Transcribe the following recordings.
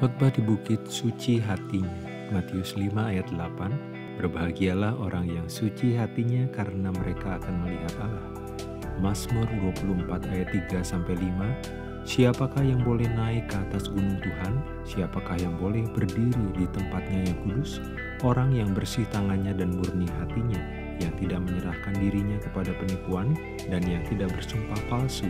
Khotbah di bukit suci hatinya. Matius 5 ayat 8. Berbahagialah orang yang suci hatinya karena mereka akan melihat Allah. Mazmur 24 ayat 3 sampai 5. Siapakah yang boleh naik ke atas gunung Tuhan? Siapakah yang boleh berdiri di tempatnya yang kudus? Orang yang bersih tangannya dan murni hatinya, yang tidak menyerahkan dirinya kepada penipuan dan yang tidak bersumpah palsu,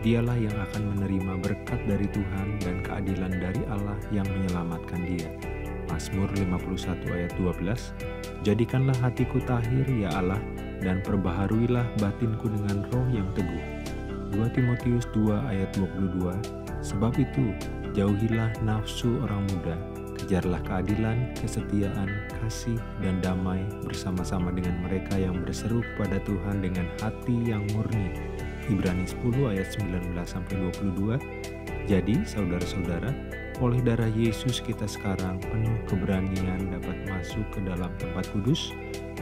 dialah yang akan menerima berkat dari Tuhan dan keadilan dari Allah yang menyelamatkan dia. Mazmur 51 ayat 12 Jadikanlah hatiku tahir ya Allah dan perbaharuilah batinku dengan roh yang teguh. 2 Timotius 2 ayat 22 Sebab itu jauhilah nafsu orang muda, kejarlah keadilan, kesetiaan, kasih, dan damai bersama-sama dengan mereka yang berseru kepada Tuhan dengan hati yang murni Ibrani 10 ayat 19 sampai 22. Jadi, saudara-saudara, oleh darah Yesus kita sekarang penuh keberanian dapat masuk ke dalam tempat kudus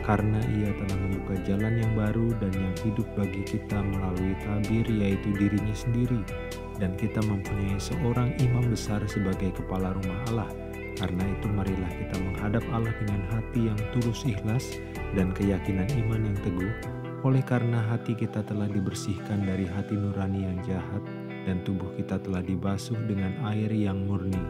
karena ia telah membuka jalan yang baru dan yang hidup bagi kita melalui tabir yaitu dirinya sendiri dan kita mempunyai seorang imam besar sebagai kepala rumah Allah karena itu marilah kita menghadap Allah dengan hati yang tulus ikhlas dan keyakinan iman yang teguh oleh karena hati kita telah dibersihkan dari hati nurani yang jahat dan tubuh kita telah dibasuh dengan air yang murni.